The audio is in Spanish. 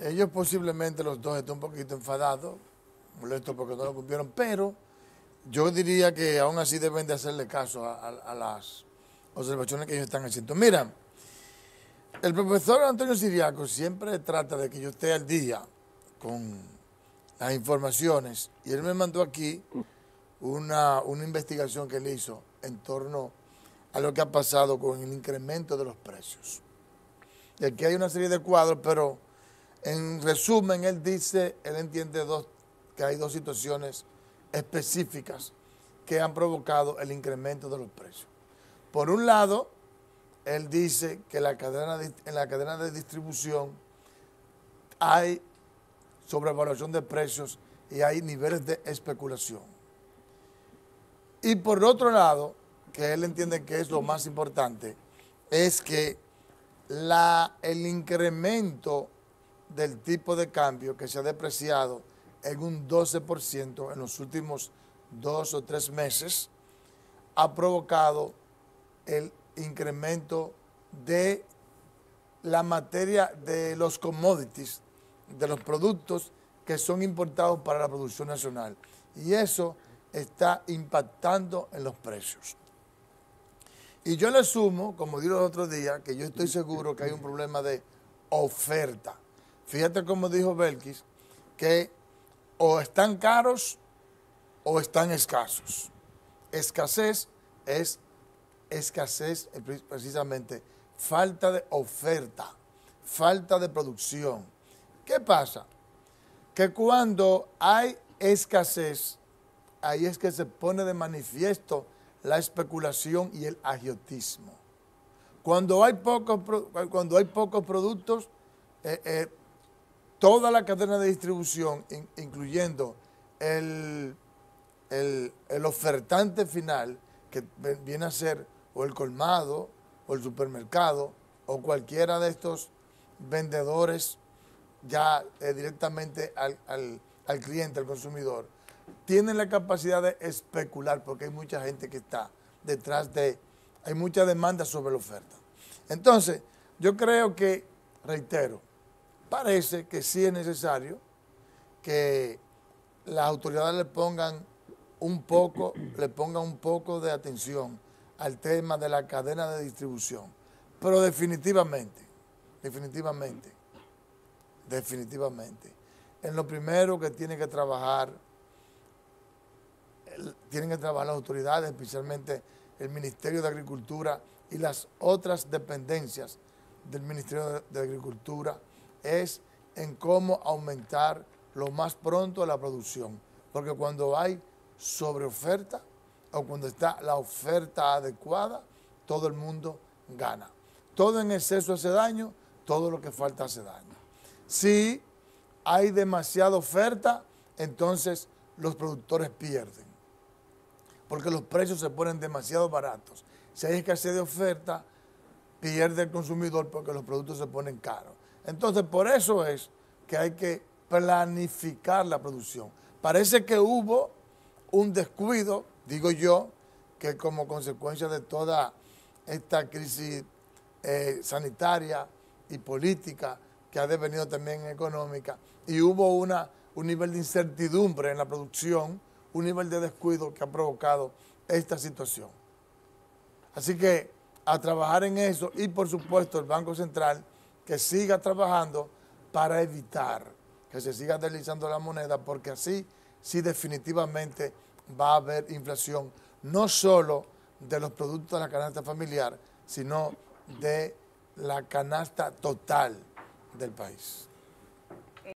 Ellos posiblemente los dos están un poquito enfadados, molestos porque no lo cumplieron, pero yo diría que aún así deben de hacerle caso a, las observaciones que ellos están haciendo. Mira, el profesor Antonio Siriaco siempre trata de que yo esté al día con las informaciones y él me mandó aquí una, una investigación que él hizo en torno a lo que ha pasado con el incremento de los precios. Y aquí hay una serie de cuadros, pero en resumen, él dice, él entiende dos, que hay dos situaciones específicas que han provocado el incremento de los precios. Por un lado, él dice que en la cadena de distribución hay sobrevaluación de precios y hay niveles de especulación. Y por otro lado, que él entiende que es lo más importante, es que el incremento del tipo de cambio que se ha depreciado en un 12% en los últimos dos o tres meses ha provocado el incremento de la materia de los commodities, de los productos que son importados para la producción nacional. Y eso está impactando en los precios. Y yo le sumo, como dijo el otro día, que yo estoy seguro que hay un problema de oferta. Fíjate cómo dijo Belkis, que o están caros o están escasos. Escasez es escasez precisamente, falta de oferta, falta de producción. ¿Qué pasa? Que cuando hay escasez, ahí es que se pone de manifiesto la especulación y el agiotismo. Cuando hay pocos, cuando hay pocos productos, eh, eh, toda la cadena de distribución, incluyendo el, el, ofertante final, que viene a ser o el colmado, o el supermercado, o cualquiera de estos vendedores ya eh, directamente al, al cliente, al consumidor, tienen la capacidad de especular porque hay mucha gente que está detrás de, hay mucha demanda sobre la oferta. Entonces, yo creo que, reitero, parece que sí es necesario que las autoridades le pongan un poco, le pongan un poco de atención al tema de la cadena de distribución. Pero definitivamente, definitivamente, definitivamente, en lo primero que tiene que trabajar, tienen que trabajar las autoridades, especialmente el Ministerio de Agricultura y las otras dependencias del Ministerio de Agricultura, es en cómo aumentar lo más pronto la producción. Porque cuando hay sobreoferta o cuando está la oferta adecuada, todo el mundo gana. Todo en exceso hace daño, todo lo que falta hace daño. Si hay demasiada oferta, entonces los productores pierden. Porque los precios se ponen demasiado baratos. Si hay escasez de oferta, pierde el consumidor porque los productos se ponen caros. Entonces, por eso es que hay que planificar la producción. Parece que hubo un descuido, digo yo, que como consecuencia de toda esta crisis eh, sanitaria y política que ha devenido también económica, y hubo una, un nivel de incertidumbre en la producción, un nivel de descuido que ha provocado esta situación. Así que a trabajar en eso y por supuesto el Banco Central que siga trabajando para evitar que se siga deslizando la moneda, porque así sí definitivamente va a haber inflación, no solo de los productos de la canasta familiar, sino de la canasta total del país.